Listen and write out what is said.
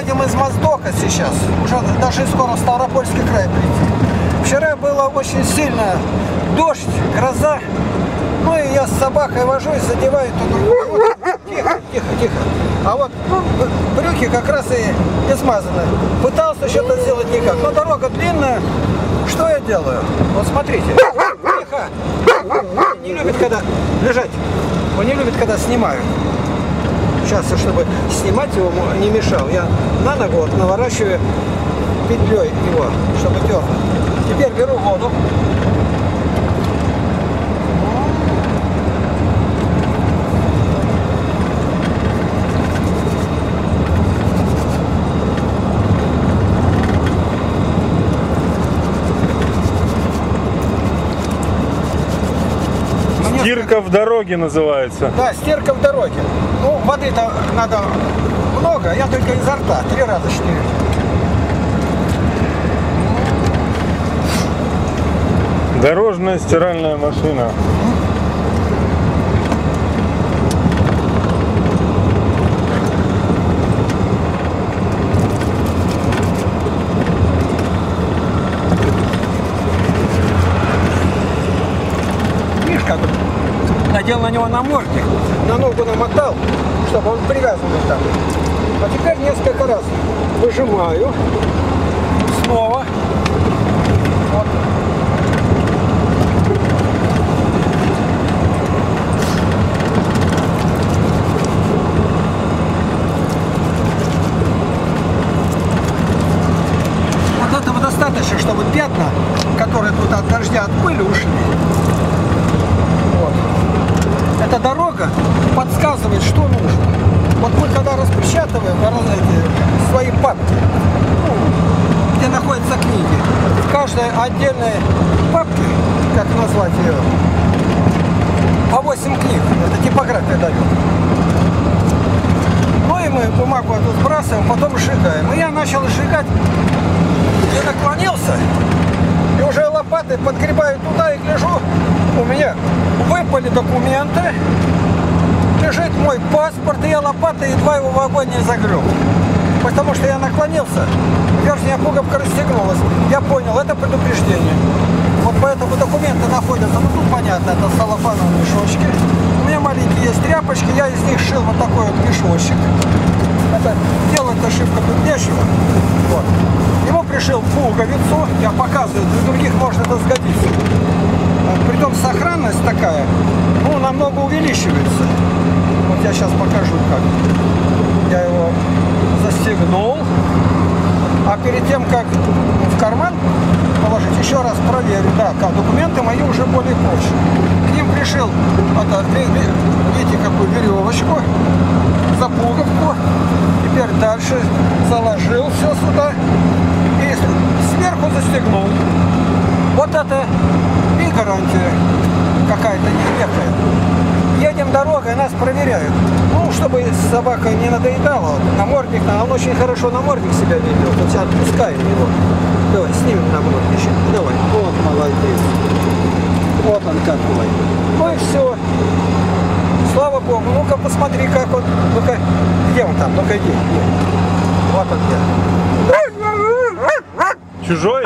едем из Моздока сейчас. Уже даже скоро Ставропольский край прийти. Вчера было очень сильно дождь, гроза. Ну и я с собакой вожусь, задеваю тут. Тихо, тихо, тихо. А вот брюки как раз и измазаны. Пытался что-то сделать никак. Но дорога длинная. Что я делаю? Вот смотрите. Тихо. Не любит, когда лежать. Он не любит, когда снимают. Сейчас, чтобы снимать его не мешал, я на ногу наворачиваю петлей его, чтобы терло. Теперь беру воду. Стирка в дороге называется. Да, стирка в дороге. Ну, воды-то надо много, я только изо рта, три раза штырю. Дорожная стиральная машина. Видишь, как он надел на него намордник, на ногу намотал, чтобы он привязан был там. А теперь несколько раз выжимаю, снова. Вот. Вот этого достаточно, чтобы пятна, которые тут от дождя, от пыли ушли. Эта дорога подсказывает, что нужно. Вот мы когда распечатываем эти, свои папки, ну, где находятся книги, в каждой отдельной папке, как назвать ее, по 8 книг, это типография дает. Ну и мы бумагу эту сбрасываем, потом сжигаем. И я начал сжигать, я наклонился, и уже лопатой подгребаю туда и гляжу, у меня выпали документы, лежит мой паспорт, и я лопатой едва его в огонь не загреб. Потому что я наклонился, верхняя пуговка расстегнулась. Я понял, это предупреждение. Вот поэтому документы находятся, ну тут понятно, это салофановые мешочки. У меня маленькие есть тряпочки, я из них шил вот такой вот мешочек. Это делает ошибка тут нечего. Вот. Ему пришил пуговицу, я показываю, для других может это сгодится. Притом сохранность такая, ну, намного увеличивается. Вот я сейчас покажу, как. Я его застегнул. А перед тем, как в карман положить, еще раз проверю. Да, документы мои уже более прочные. К ним пришил, ви- видите, какую веревочку за пуговку. Теперь дальше заложил все сюда и сверху застегнул. Вот это и гарантия какая-то некая. Едем дорогой, нас проверяют. Ну, чтобы собака не надоедала. Вот, намордник, он очень хорошо намордник себя ведет. Вот сейчас отпускаем его. Давай, снимем намордничек. Давай. Вот, молодец. Вот он какой. Ну и все. Слава Богу. Ну-ка, посмотри, как он. Ну-ка, где он там? Ну-ка, иди. иди. Вот он где. Чужой?